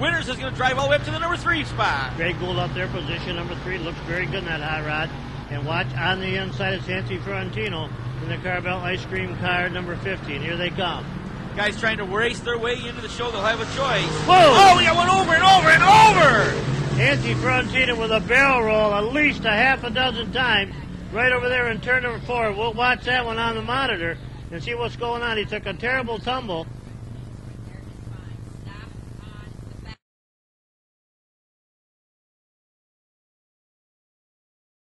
Winters is going to drive all the way up to the number three spot. Greg Gould up there, position number three. Looks very good in that hot rod. And watch on the inside is Nancy Ferrantino in the Carvel Ice Cream car number 15. Here they come. Guys trying to race their way into the show, they'll have a choice. Whoa! Oh, we got one over and over and over! Nancy Ferrantino with a barrel roll at least a half a dozen times right over there in turn number four. We'll watch that one on the monitor and see what's going on. He took a terrible tumble